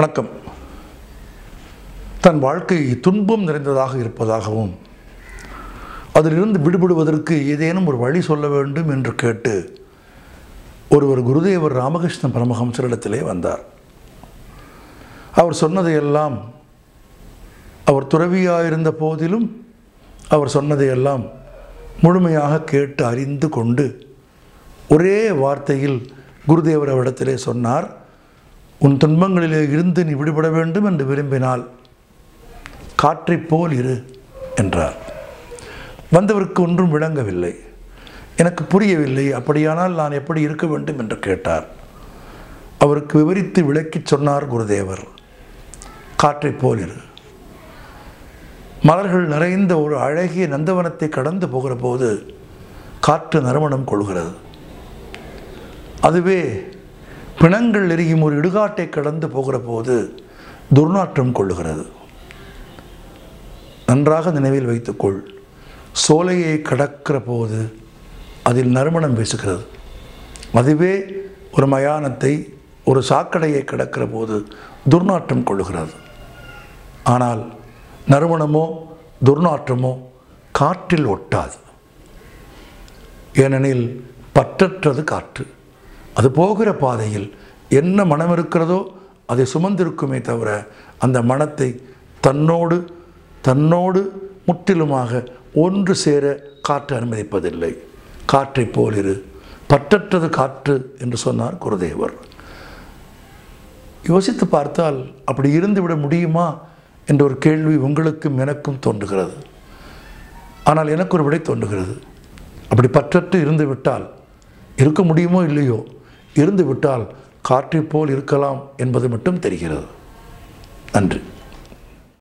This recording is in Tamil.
வணக்கம். தன் வாழ்க்கை துன்பம் நிறைந்ததாக இருப்பதாகவும் அதிலிருந்து விடுபடுவதற்கு ஏதேனும் ஒரு வழி சொல்ல வேண்டும் என்று கேட்டு ஒருவர் குருதேவர் ராமகிருஷ்ண பரமஹம்சரிடத்திலே வந்தார். அவர் சொன்னதையெல்லாம் அவர் துறவியாயிருந்த போதிலும் அவர் சொன்னதையெல்லாம் முழுமையாக கேட்டு அறிந்து கொண்டு ஒரே வார்த்தையில் குருதேவர் அவரிடத்திலே சொன்னார் உன் துன்பங்களிலே இருந்து நீ விடுபட வேண்டும் என்று விரும்பினால் காற்றைப் போல் இரு என்றார். வந்தவருக்கு ஒன்றும் விளங்கவில்லை. எனக்கு புரியவில்லை அப்படியானால் நான் எப்படி இருக்க வேண்டும் என்று கேட்டார். அவருக்கு விவரித்து விளக்கிச் சொன்னார் குருதேவர் காற்றைப் போல் இரு. மலர்கள் நிறைந்த ஒரு அழகிய நந்தவனத்தை கடந்து போகிற போது காற்று நறுமணம் கொள்கிறது. அதுவே பிணங்கள் எரியும் ஒரு இடுகாட்டை கடந்து போகிற போது துர்நாற்றம் கொள்ளுகிறது. நன்றாக நினைவில் வைத்துக்கொள். சோலையை கடக்கிற போது அதில் நறுமணம் வீசுகிறது. அதுவே ஒரு மயானத்தை ஒரு சாக்கடையை கடக்கிற போது துர்நாற்றம் கொள்ளுகிறது. ஆனால் நறுமணமோ துர்நாற்றமோ காற்றில் ஒட்டாது. ஏனெனில் பற்றற்றது காற்று. அது போகிற பாதையில் என்ன மனம் இருக்கிறதோ அதை சுமந்திருக்குமே தவிர அந்த மனத்தை தன்னோடு தன்னோடு முற்றிலுமாக ஒன்று சேர காற்று அனுமதிப்பதில்லை. காற்றைப் போலிரு பற்றற்றது காற்று என்று சொன்னார் குருதேவர். யோசித்து பார்த்தால் அப்படி இருந்துவிட முடியுமா என்ற ஒரு கேள்வி உங்களுக்கும் எனக்கும் தோன்றுகிறது. ஆனால் எனக்கு ஒரு விடை தோன்றுகிறது. அப்படி பற்றற்று இருந்து விட்டால் இருக்க முடியுமோ இல்லையோ? இருந்துவிட்டால் காற்றைப் போல் இருக்கலாம் என்பது மட்டும் தெரிகிறது. நன்றி.